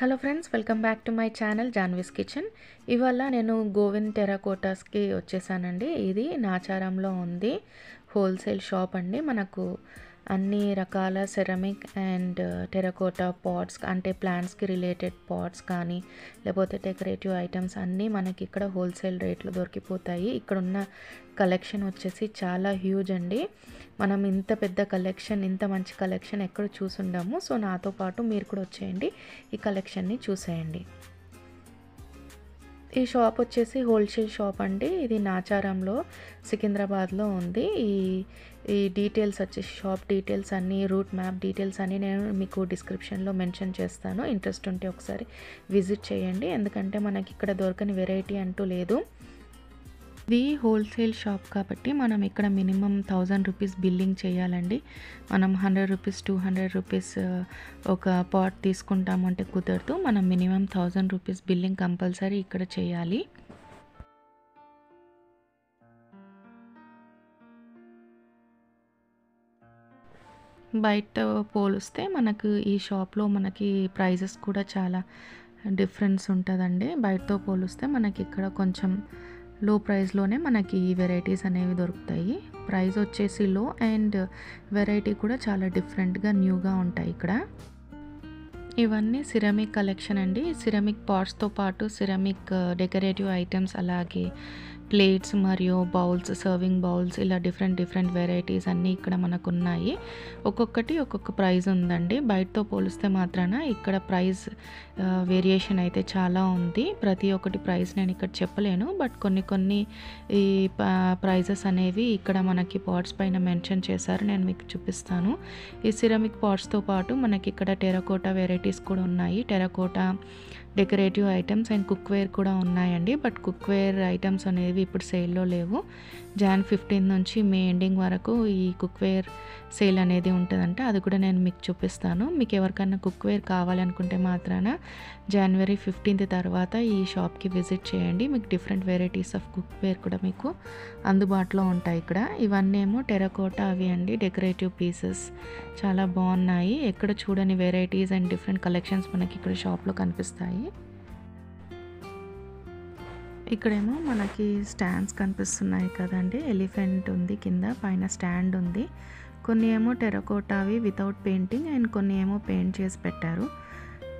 Hello friends welcome back to my channel Janvi's kitchen. ఇవాళ నేను గోవింద్ టెరాకోటాస్కి వచ్చేసానండి. ఇది నాచారంలో ఉంది హోల్సేల్ షాప్ అండి. మనకు అన్ని రకాల సెరమిక్ అండ్ టెరకోటా పాట్స్ అంటే ప్లాంట్స్కి రిలేటెడ్ పాట్స్ కానీ లేకపోతే డెకరేటివ్ ఐటమ్స్ అన్నీ మనకి ఇక్కడ హోల్సేల్ రేట్లో దొరికిపోతాయి. ఇక్కడ ఉన్న కలెక్షన్ వచ్చేసి చాలా హ్యూజ్ అండి. మనం ఇంత పెద్ద కలెక్షన్ ఇంత మంచి కలెక్షన్ ఎక్కడ చూసుండము. సో నాతో పాటు మీరు కూడా వచ్చేయండి. ఈ కలెక్షన్ని చూసేయండి. ఈ షాప్ వచ్చేసి హోల్సేల్ షాప్ అండి. ఇది నాచారంలో సికింద్రాబాద్లో ఉంది. ఈ ఈ డీటెయిల్స్ వచ్చేసి షాప్ డీటెయిల్స్ అన్నీ రూట్ మ్యాప్ డీటెయిల్స్ అన్నీ నేను మీకు డిస్క్రిప్షన్లో మెన్షన్ చేస్తాను. ఇంట్రెస్ట్ ఉంటే ఒకసారి విజిట్ చేయండి. ఎందుకంటే మనకి ఇక్కడ దొరకని వెరైటీ అంటూ లేదు. ఇది హోల్సేల్ షాప్ కాబట్టి మనం ఇక్కడ మినిమం థౌజండ్ రూపీస్ బిల్లింగ్ చేయాలండి. మనం hundred rupees two hundred rupees ఒక పాట్ తీసుకుంటామంటే కుదరదు. మనం minimum thousand rupees billing compulsory ఇక్కడ చేయాలి. బయట పోలిస్తే మనకు ఈ షాప్లో మనకి ప్రైజెస్ కూడా చాలా డిఫరెన్స్ ఉంటుందండి. బయటతో పోలిస్తే మనకి ఇక్కడ కొంచెం లో ప్రైస్లోనే మనకి ఈ వెరైటీస్ అనేవి దొరుకుతాయి. ప్రైస్ వచ్చేసి లో అండ్ వెరైటీ కూడా చాలా డిఫరెంట్గా న్యూగా ఉంటాయి ఇక్కడ. ఇవన్నీ సిరమిక్ కలెక్షన్ అండి. సిరమిక్ పాట్స్తో పాటు సిరమిక్ డెకరేటివ్ ఐటమ్స్ అలాగే ప్లేట్స్ మరియు బౌల్స్ సర్వింగ్ బౌల్స్ ఇలా డిఫరెంట్ డిఫరెంట్ వెరైటీస్ అన్నీ ఇక్కడ మనకు ఉన్నాయి ఒక్కొక్కటి ఒక్కొక్క ప్రైస్ ఉందండి. బయటతో పోలిస్తే మాత్రాన ఇక్కడ ప్రైస్ వేరియేషన్ అయితే చాలా ఉంది. ప్రతి ఒక్కటి ప్రైస్ నేను ఇక్కడ చెప్పలేను. బట్ కొన్ని కొన్ని ఈ ప్రైజెస్ అనేవి ఇక్కడ మనకి పాట్స్ పైన మెన్షన్ చేశారు. నేను మీకు చూపిస్తాను. ఈ సిరమిక్ పాట్స్తో పాటు మనకి ఇక్కడ టెరకోటా వెరైటీస్ కూడా ఉన్నాయి. Terracotta decorative items and cookware కూడా ఉన్నాయండి. బట్ కుక్వేర్ ఐటమ్స్ అనేవి ఇప్పుడు సేల్లో లేవు. జాన్ ఫిఫ్టీన్ నుంచి మే ఎండింగ్ వరకు ఈ కుక్వేర్ సేల్ అనేది ఉంటుందంట. అది కూడా నేను మీకు చూపిస్తాను. మీకు ఎవరికైనా కుక్వేర్ కావాలనుకుంటే మాత్రాన జనవరి ఫిఫ్టీన్త్ తర్వాత ఈ షాప్కి విజిట్ చేయండి. మీకు డిఫరెంట్ వెరైటీస్ ఆఫ్ కుక్వేర్ కూడా మీకు అందుబాటులో ఉంటాయి ఇక్కడ. ఇవన్నీ ఏమో టెరకోటా అవి అండి. డెకరేటివ్ పీసెస్ చాలా బాగున్నాయి. ఎక్కడ చూడని వెరైటీస్ అండ్ డిఫరెంట్ కలెక్షన్స్ మనకి ఇక్కడ షాప్లో కనిపిస్తాయి. ఇక్కడేమో మనకి స్టాండ్స్ కనిపిస్తున్నాయి కదండి. ఎలిఫెంట్ ఉంది కింద పైన స్టాండ్ ఉంది. కొన్ని ఏమో టెరకోటావి వితౌట్ పెయింటింగ్ అండ్ కొన్ని ఏమో పెయింట్ చేసి పెట్టారు.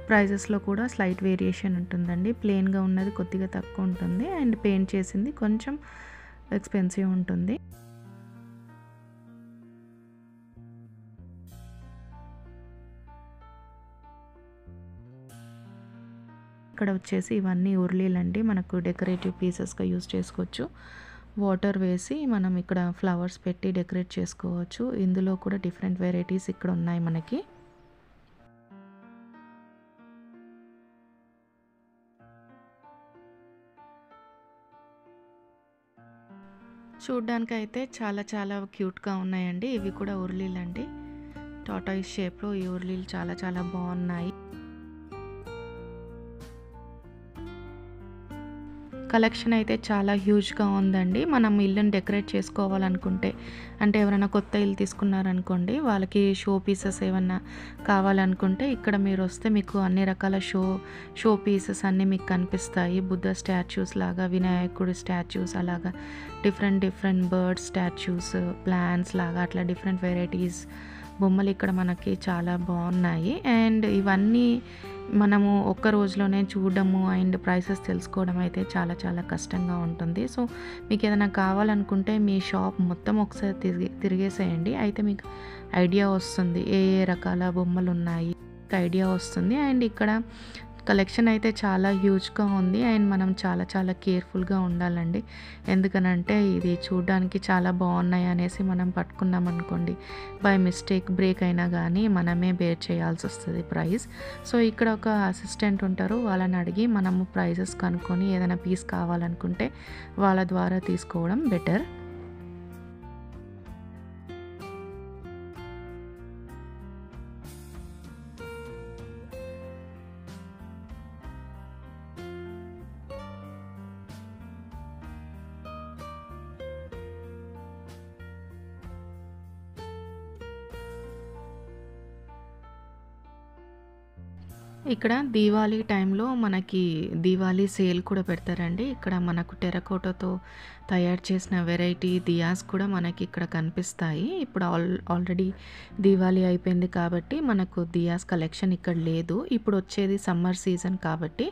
ప్రైజెస్లో కూడా స్లైట్ వేరియేషన్ ఉంటుందండి. ప్లెయిన్గా ఉన్నది కొద్దిగా తక్కువ ఉంటుంది. అండ్ పెయింట్ చేసింది కొంచెం ఎక్స్పెన్సివ్ ఉంటుంది. ఇక్కడ వచ్చేసి ఇవన్నీ ఉర్లీలండి. మనకు డెకరేటివ్ పీసెస్గా యూస్ చేసుకోవచ్చు. వాటర్ వేసి మనం ఇక్కడ ఫ్లవర్స్ పెట్టి డెకరేట్ చేసుకోవచ్చు. ఇందులో కూడా డిఫరెంట్ వెరైటీస్ ఇక్కడ ఉన్నాయి మనకి. చూడ్డానికి అయితే చాలా చాలా క్యూట్గా ఉన్నాయండి. ఇవి కూడా ఉర్లీలు అండి టాటాయిస్ షేప్లో ఈ ఉర్లీలు చాలా చాలా బాగున్నాయి. కలెక్షన్ అయితే చాలా హ్యూజ్గా ఉందండి. మనం ఇల్లుని డెకరేట్ చేసుకోవాలనుకుంటే అంటే ఎవరైనా కొత్త ఇల్లు తీసుకున్నారనుకోండి వాళ్ళకి షో పీసెస్ ఏమన్నా కావాలనుకుంటే ఇక్కడ మీరు వస్తే మీకు అన్ని రకాల షో షో పీసెస్ అన్నీ మీకు కనిపిస్తాయి. బుద్ధ స్టాచ్యూస్ లాగా వినాయకుడి స్టాచ్యూస్ అలాగా different different birds statues plants లాగా అట్లా డిఫరెంట్ వెరైటీస్ బొమ్మలు ఇక్కడ మనకి చాలా బాగున్నాయి. అండ్ ఇవన్నీ మనము ఒక్క రోజులోనే చూడడము అండ్ ప్రైసెస్ తెలుసుకోవడం అయితే చాలా చాలా కష్టంగా ఉంటుంది. సో మీకు ఏదైనా కావాలనుకుంటే మీ షాప్ మొత్తం ఒకసారి తిరిగి తిరిగేసేయండి. అయితే మీకు ఐడియా వస్తుంది. ఏ ఏ రకాల బొమ్మలు ఉన్నాయి ఐడియా వస్తుంది. అండ్ ఇక్కడ కలెక్షన్ అయితే చాలా హ్యూజ్గా ఉంది. అండ్ మనం చాలా చాలా కేర్ఫుల్గా ఉండాలండి. ఎందుకనంటే ఇది చూడడానికి చాలా బాగున్నాయి అనేసి మనం పట్టుకున్నాం అనుకోండి బై మిస్టేక్ బ్రేక్ అయినా కానీ మనమే బేర్ చేయాల్సి వస్తుంది ప్రైస్. సో ఇక్కడ ఒక అసిస్టెంట్ ఉంటారు వాళ్ళని అడిగి మనము ప్రైజెస్ కనుక్కొని ఏదైనా పీస్ కావాలనుకుంటే వాళ్ళ ద్వారా తీసుకోవడం బెటర్. ఇక్కడ దీవాళీ టైంలో మనకి దీవాళీ సేల్ కూడా పెడతారండి. ఇక్కడ మనకు టెరకోటతో తయారు చేసిన వెరైటీ దియాస్ కూడా మనకి ఇక్కడ కనిపిస్తాయి. ఇప్పుడు ఆల్ ఆల్రెడీ దీవాళీ అయిపోయింది కాబట్టి మనకు దియాస్ కలెక్షన్ ఇక్కడ లేదు. ఇప్పుడు వచ్చేది సమ్మర్ సీజన్ కాబట్టి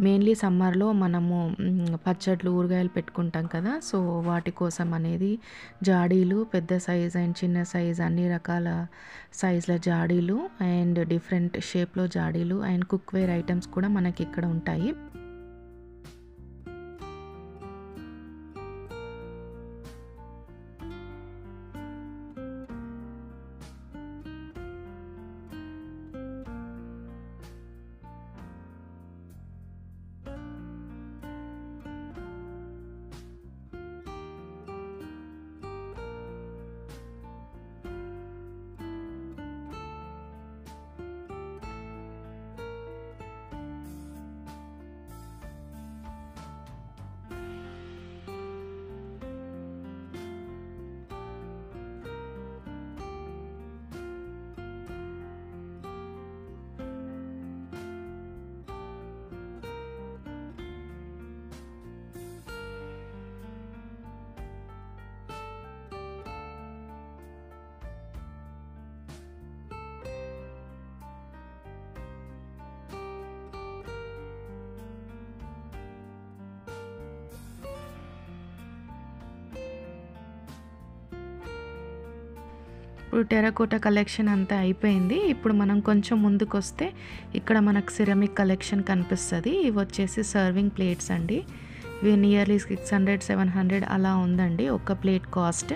మెయిన్లీ సమ్మర్లో మనము పచ్చట్లు ఊరగాయలు పెట్టుకుంటాం కదా. సో వాటి కోసం అనేది జాడీలు పెద్ద సైజ్ అండ్ చిన్న సైజ్ అన్ని రకాల సైజుల జాడీలు అండ్ డిఫరెంట్ షేప్లో జాడీలు అండ్ కుక్వేర్ ఐటమ్స్ కూడా మనకి ఇక్కడ ఉంటాయి. ఇప్పుడు టెరకోట కలెక్షన్ అంతా అయిపోయింది. ఇప్పుడు మనం కొంచెం ముందుకు వస్తే ఇక్కడ మనకు సిరమిక్ కలెక్షన్ కనిపిస్తుంది. ఇవి వచ్చేసి సర్వింగ్ ప్లేట్స్ అండి. ఇవి nearly six hundred seven hundred అలా ఉందండి. ఒక ప్లేట్ కాస్ట్.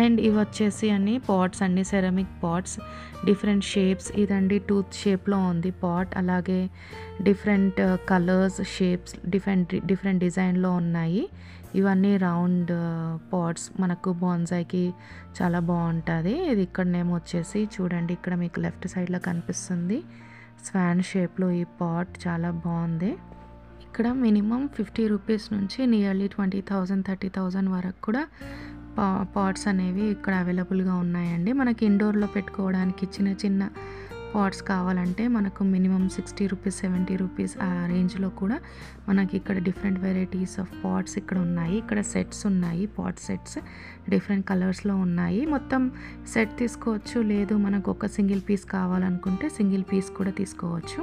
అండ్ ఇవి వచ్చేసి అన్ని పాట్స్ అన్ని సెరమిక్ పాట్స్. Different shapes. ఇదండి టూత్ షేప్లో ఉంది పాట్. అలాగే different uh, colours shapes different different డిజైన్లో ఉన్నాయి. ఇవన్నీ రౌండ్ పాట్స్ మనకు బాన్సాయికి చాలా బాగుంటుంది. ఇది ఇక్కడనేమో వచ్చేసి చూడండి ఇక్కడ మీకు లెఫ్ట్ సైడ్లో కనిపిస్తుంది. స్వాన్ షేప్లో ఈ పాట్ చాలా బాగుంది. ఇక్కడ మినిమం ఫిఫ్టీ రూపీస్ నుంచి nearly twenty thousand thirty thousand వరకు కూడా పా పాట్స్ అనేవి ఇక్కడ అవైలబుల్గా ఉన్నాయండి. మనకి ఇండోర్లో పెట్టుకోవడానికి చిన్న చిన్న పాట్స్ కావాలంటే మనకు minimum sixty rupees seventy rupees ఆ రేంజ్లో కూడా మనకి ఇక్కడ డిఫరెంట్ వెరైటీస్ ఆఫ్ పాట్స్ ఇక్కడ ఉన్నాయి. ఇక్కడ సెట్స్ ఉన్నాయి పాట్ సెట్స్ డిఫరెంట్ కలర్స్లో ఉన్నాయి. మొత్తం సెట్ తీసుకోవచ్చు. లేదు మనకు ఒక సింగిల్ పీస్ కావాలనుకుంటే సింగిల్ పీస్ కూడా తీసుకోవచ్చు.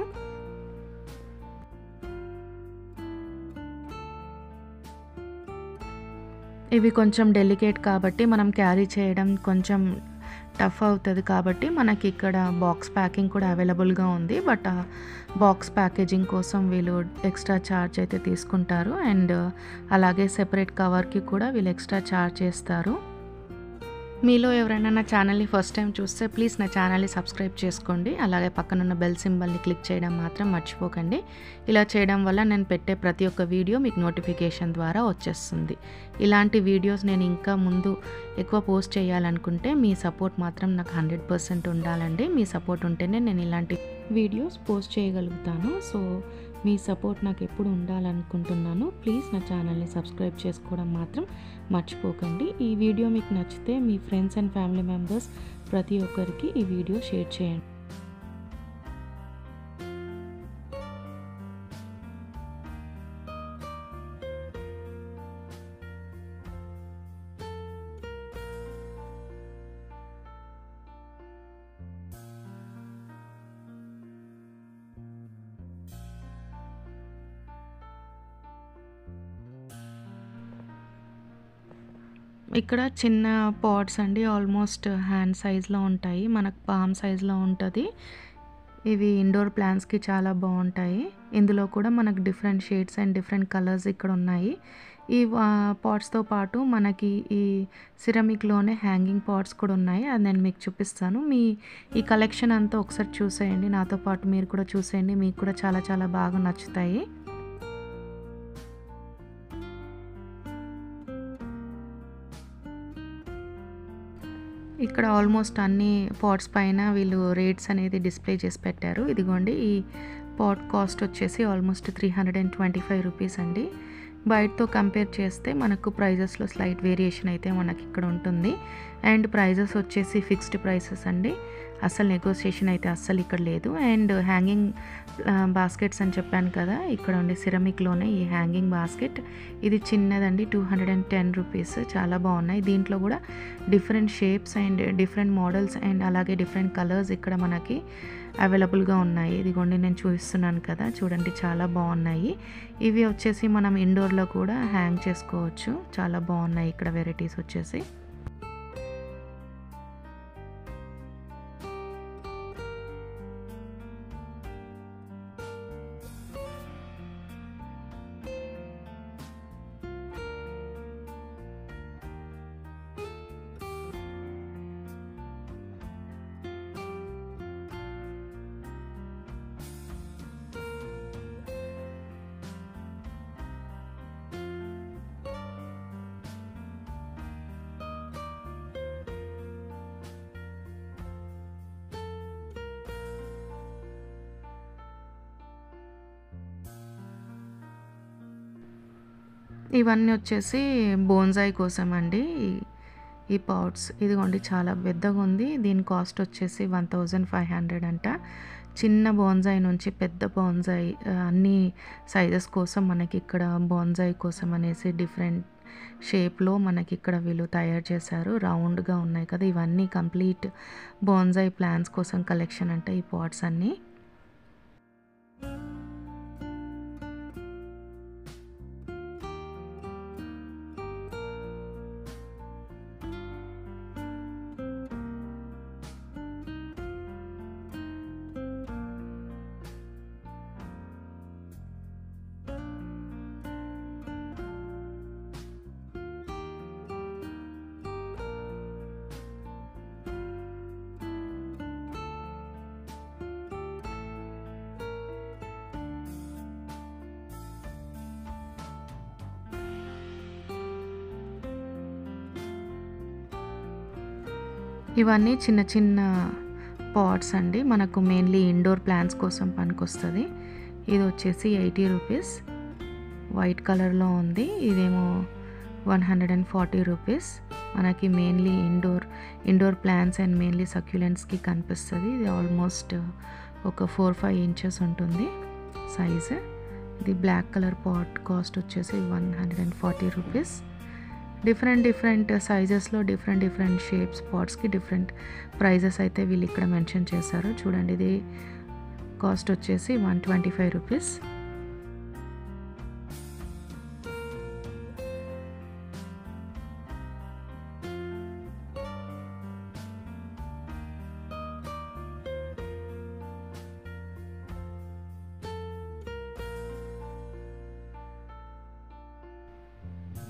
ఇవి కొంచెం డెలికేట్ కాబట్టి మనం క్యారీ చేయడం కొంచెం టఫ్ అవుతుంది కాబట్టి మనకి ఇక్కడ బాక్స్ ప్యాకింగ్ కూడా అవైలబుల్గా ఉంది. బట్ ఆ బాక్స్ ప్యాకేజింగ్ కోసం వీళ్ళు ఎక్స్ట్రా ఛార్జ్ అయితే తీసుకుంటారు. అండ్ అలాగే సెపరేట్ కవర్కి కూడా వీళ్ళు ఎక్స్ట్రా ఛార్జ్ చేస్తారు. మీలో ఎవరైనా నా ఛానల్ని ఫస్ట్ టైం చూస్తే ప్లీజ్ నా ఛానల్ని సబ్స్క్రైబ్ చేసుకోండి. అలాగే పక్కనున్న బెల్ సింబల్ని క్లిక్ చేయడం మాత్రం మర్చిపోకండి. ఇలా చేయడం వల్ల నేను పెట్టే ప్రతి ఒక్క వీడియో మీకు నోటిఫికేషన్ ద్వారా వచ్చేస్తుంది. ఇలాంటి వీడియోస్ నేను ఇంకా ముందు ఎక్కువ పోస్ట్ చేయాలనుకుంటే మీ సపోర్ట్ మాత్రం నాకు హండ్రెడ్ పర్సెంట్ ఉండాలండి. మీ సపోర్ట్ ఉంటేనే నేను ఇలాంటి వీడియోస్ పోస్ట్ చేయగలుగుతాను. సో మీ సపోర్ట్ నాకు ఎప్పుడు ఉండాలనుకుంటున్నాను ప్లీజ్ నా ఛానల్ని సబ్స్క్రైబ్ చేసుకోవడం మాత్రం మర్చిపోకండి. ఈ వీడియో మీకు నచ్చితే మీ ఫ్రెండ్స్ అండ్ ఫ్యామిలీ మెంబర్స్ ప్రతి ఒక్కరికి ఈ వీడియో షేర్ చేయండి. ఇక్కడ చిన్న పాట్స్ అండి ఆల్మోస్ట్ హ్యాండ్ సైజ్లో ఉంటాయి. మనకు పామ్ సైజ్లో ఉంటుంది. ఇవి ఇండోర్ ప్లాంట్స్కి చాలా బాగుంటాయి. ఇందులో కూడా మనకు different shades and different colours ఇక్కడ ఉన్నాయి. ఈ పాట్స్తో పాటు మనకి ఈ సిరమిక్లోనే హ్యాంగింగ్ పాట్స్ కూడా ఉన్నాయి. అది నేను మీకు చూపిస్తాను. మీ ఈ కలెక్షన్ అంతా ఒకసారి చూసేయండి. నాతో పాటు మీరు కూడా చూసేయండి. మీకు కూడా చాలా చాలా బాగా నచ్చుతాయి. ఇక్కడ ఆల్మోస్ట్ అన్ని పాట్స్ పైన వీళ్ళు రేట్స్ అనేది డిస్ప్లే చేసి పెట్టారు. ఇదిగోండి ఈ పాట్ కాస్ట్ వచ్చేసి almost three hundred and twenty five rupees అండి. బయటతో కంపేర్ చేస్తే మనకు ప్రైజెస్లో స్లైట్ వేరియేషన్ అయితే మనకి ఇక్కడ ఉంటుంది. అండ్ ప్రైజెస్ వచ్చేసి ఫిక్స్డ్ ప్రైసెస్ అండి. అసలు నెగోసియేషన్ అయితే అస్సలు ఇక్కడ లేదు. అండ్ హ్యాంగింగ్ బాస్కెట్స్ అని చెప్పాను కదా ఇక్కడ ఉండే సిరమిక్లోనే ఈ హ్యాంగింగ్ బాస్కెట్ ఇది చిన్నదండి two hundred and ten rupees చాలా బాగున్నాయి. దీంట్లో కూడా different shapes and different models and అలాగే డిఫరెంట్ కలర్స్ ఇక్కడ మనకి అవైలబుల్గా ఉన్నాయి. ఇదిగోండి నేను చూపిస్తున్నాను కదా చూడండి చాలా బాగున్నాయి. ఇవి వచ్చేసి మనం ఇండోర్లో కూడా హ్యాంగ్ చేసుకోవచ్చు. చాలా బాగున్నాయి ఇక్కడ వెరైటీస్ వచ్చేసి. ఇవన్నీ వచ్చేసి బోన్సాయి కోసం అండి ఈ పాట్స్ ఇదిగోండి చాలా పెద్దగా ఉంది. దీని కాస్ట్ వచ్చేసి వన్ థౌజండ్ ఫైవ్ హండ్రెడ్ అంట. చిన్న బోన్సాయి నుంచి పెద్ద బోన్సాయి అన్ని సైజెస్ కోసం మనకి ఇక్కడ బోన్సాయి కోసం అనేసి డిఫరెంట్ షేప్లో మనకి ఇక్కడ వీళ్ళు తయారు చేశారు. రౌండ్గా ఉన్నాయి కదా ఇవన్నీ కంప్లీట్ బోన్సాయి ప్లాన్స్ కోసం కలెక్షన్ అంటే ఈ పాట్స్ అన్నీ. ఇవన్నీ చిన్న చిన్న పాట్స్ అండి. మనకు మెయిన్లీ ఇండోర్ ప్లాంట్స్ కోసం పనికొస్తుంది. ఇది వచ్చేసి ఎయిటీ రూపీస్. వైట్ కలర్లో ఉంది. ఇదేమో one hundred and forty rupees. మనకి mainly indoor indoor plants and mainly సక్యులెంట్స్కి కనిపిస్తుంది. ఇది ఆల్మోస్ట్ ఒక ఫోర్ ఫైవ్ ఇంచెస్ ఉంటుంది సైజు ఇది బ్లాక్ కలర్ పాట్ కాస్ట్ వచ్చేసి one hundred and forty rupees. Different different సైజెస్లో different different shapes పాట్స్కి డిఫరెంట్ ప్రైజెస్ అయితే వీళ్ళు ఇక్కడ మెన్షన్ చేశారు. చూడండి ఇది కాస్ట్ వచ్చేసి వన్ ట్వంటీ ఫైవ్ రూపీస్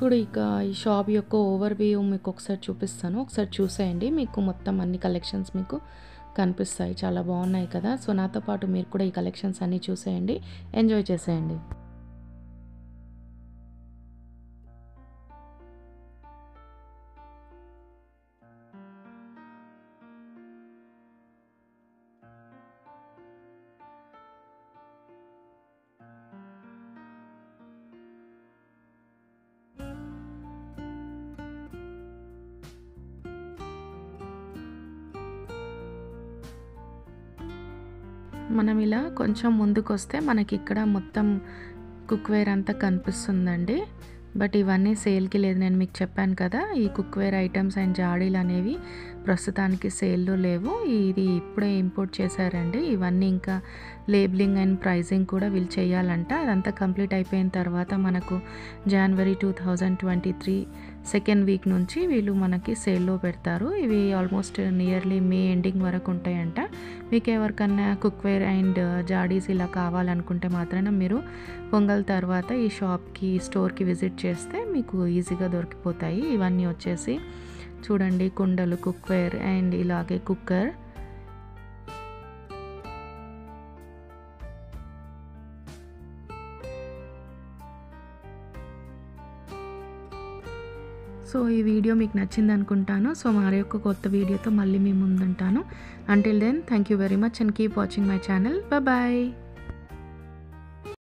ఇప్పుడు ఇక ఈ షాప్ యొక్క ఓవర్ వ్యూ మీకు ఒకసారి చూపిస్తాను. ఒకసారి చూసేయండి. మీకు మొత్తం అన్ని కలెక్షన్స్ మీకు కనిపిస్తాయి. చాలా బాగున్నాయి కదా. సో నాతో పాటు మీరు కూడా ఈ కలెక్షన్స్ అన్నీ చూసేయండి. ఎంజాయ్ చేసేయండి. మనం ఇలా కొంచెం ముందుకు వస్తే మనకి ఇక్కడ మొత్తం కుక్వేర్ అంతా కనిపిస్తుందండి. బట్ ఇవన్నీ సేల్కి లేదు. నేను మీకు చెప్పాను కదా ఈ కుక్వేర్ ఐటమ్స్ అండ్ జాడీలు అనేవి ప్రస్తుతానికి సేల్లో లేవు. ఇది ఇప్పుడే ఇంపోర్ట్ చేశారండి. ఇవన్నీ ఇంకా లేబులింగ్ అండ్ ప్రైజింగ్ కూడా వీళ్ళు చేయాలంట. అదంతా కంప్లీట్ అయిపోయిన తర్వాత మనకు జనవరి two thousand twenty three second week నుంచి వీళ్ళు మనకి సేల్లో పెడతారు. ఇవి ఆల్మోస్ట్ నియర్లీ మే ఎండింగ్ వరకు ఉంటాయంట. మీకు ఎవరికన్నా కుక్వేర్ అండ్ జాడీస్ ఇలా కావాలనుకుంటే మాత్రమే మీరు పొంగల్ తర్వాత ఈ షాప్కి స్టోర్కి విజిట్ చేస్తే మీకు ఈజీగా దొరికిపోతాయి. ఇవన్నీ వచ్చేసి చూడండి కుండలు కుక్వేర్ అండ్ ఇలాగే కుక్కర్. సో ఈ వీడియో మీకు నచ్చింది అనుకుంటాను. సో మరి యొక్క కొత్త వీడియోతో మళ్ళీ మీ ముందుంటాను. Until then thank you very much and keep watching my channel bye